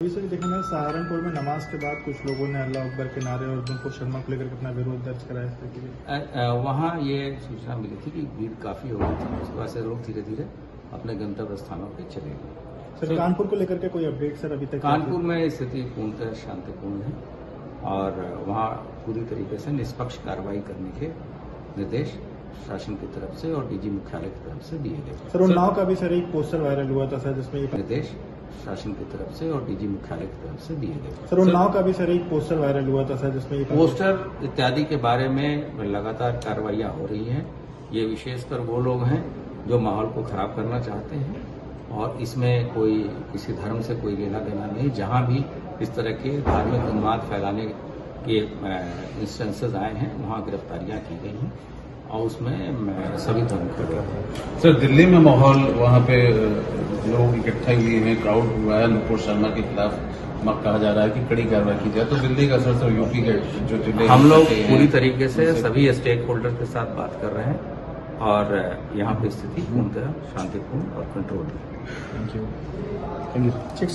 अभी सर देखा मैं सहारनपुर में नमाज़ के बाद कुछ लोगों ने अल्लाह अकबर के नारे और नुपुर शर्मा को लेकर अपना विरोध दर्ज कराया अ, वहाँ ये सूचना मिली थी कि भीड़ काफ़ी हो गई थी। उसके बाद से लोग धीरे धीरे अपने गंतव्य स्थानों पर चले गए। सर कानपुर को लेकर के कोई अपडेट सर अभी तक? कानपुर में स्थिति पूर्णतः शांतिपूर्ण है और वहाँ पूरी तरीके से निष्पक्ष कार्रवाई करने के निर्देश शासन की तरफ़ से और डीजी मुख्यालय की तरफ़ से दिए गए। सर उन्नाव का भी सर एक पोस्टर वायरल हुआ था सर जिसमें निर्देश शासन की तरफ़ से और डीजी मुख्यालय की तरफ़ से दिए गए। सर उन्नाव का भी सर एक पोस्टर वायरल हुआ था सर जिसमें पोस्टर इत्यादि के बारे में लगातार कार्रवाइयाँ हो रही हैं। ये विशेषकर वो लोग हैं जो माहौल को खराब करना चाहते हैं और इसमें कोई किसी धर्म से कोई लेना देना नहीं। जहाँ भी इस तरह के धार्मिक उन्माद फैलाने के इंस्टेंसेस आए हैं वहाँ गिरफ्तारियाँ की गई हैं और उसमें सभी धर्म हैं। सर दिल्ली में माहौल वहाँ पे लोग इकट्ठा हुए हैं क्राउड हुआ है नुपुर शर्मा के खिलाफ म- कहा जा रहा है कि कड़ी कार्रवाई की जाए। तो दिल्ली का असर सर यूपी के जो ज़िले हम लोग पूरी तरीके से सभी स्टेक होल्डर के साथ बात कर रहे हैं और यहाँ पे स्थिति पूर्णतः शांतिपूर्ण और कंट्रोल है। ठीक सर